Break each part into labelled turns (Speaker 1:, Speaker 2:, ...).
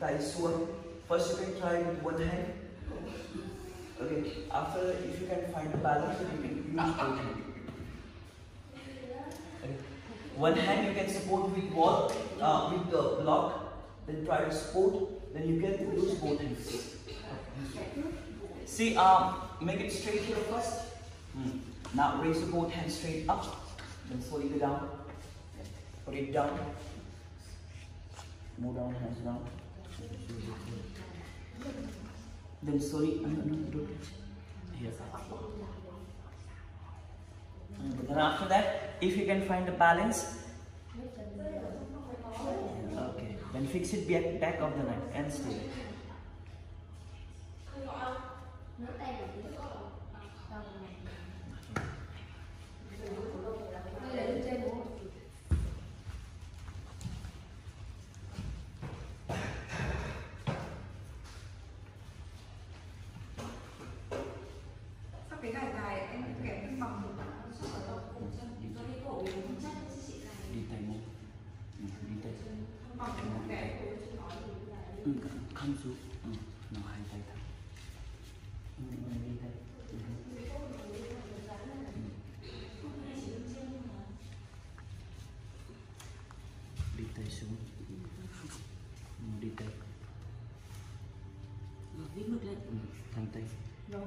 Speaker 1: That is one. First you can try with one hand. Okay. After if you can find a balance, you can use both hands. Okay. One hand you can support with wall, uh, with the block. Then try to support. Then you can use both hands. See, um, make it straight here first. Hmm. Now raise the both hands straight up. Then slowly go down. Put it down. Move down, hands down. Then uh, no, no, don't touch. Here. Then after that, if you can find the balance, okay, then fix it back, of the neck and stay. cái gài gài em kẹp cái bằng một bạn. Nó sắp ở đâu cùng chân. Cho cái cổ mình chắc chứ chị này. Đi tay mông ừ, đi tay. Chân không bằng không kẹp cổ chân nói ừ, không xuống. Ừ, nó hai tay thẳng. Mình đi tay. Đi tay. Ừ, xuống. Đi tay.
Speaker 2: Với ngược lại ừ,
Speaker 1: thẳng tay. Rồi.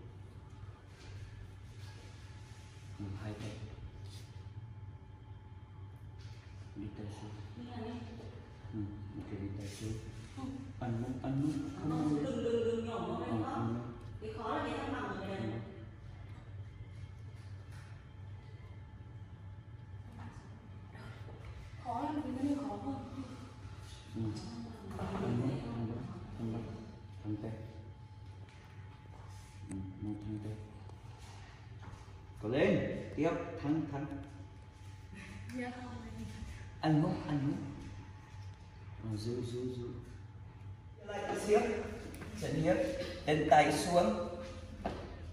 Speaker 1: hai tay. Đi tay xuống. Ừ, ok đi tay xuống. Ừ. Ăn luôn ăn luôn không đừng đừng đừng
Speaker 2: nhỏ
Speaker 1: nó ừ, khó cái
Speaker 2: khó là cái thăng bằng rồi
Speaker 1: này. Ừ. Khó là mình này khó hơn. Ừ. tay. Một thằng tay. Có lên. Tiếp, thẳng, thẳng. Anh muốn, anh. Ờ, giữ, giữ, giữ. Like this here. Sit here. Then tay xuống.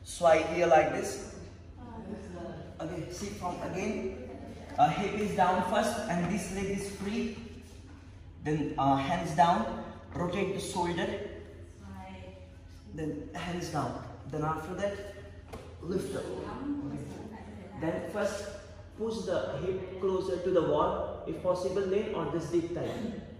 Speaker 1: Sway here like this. Okay, see from again. Uh, hip is down first and this leg is free. Then uh, hands down. Rotate the shoulder. Then hands down. Then after that, lift up. Okay. Then first push the hip closer to the wall if possible then or this deep tight.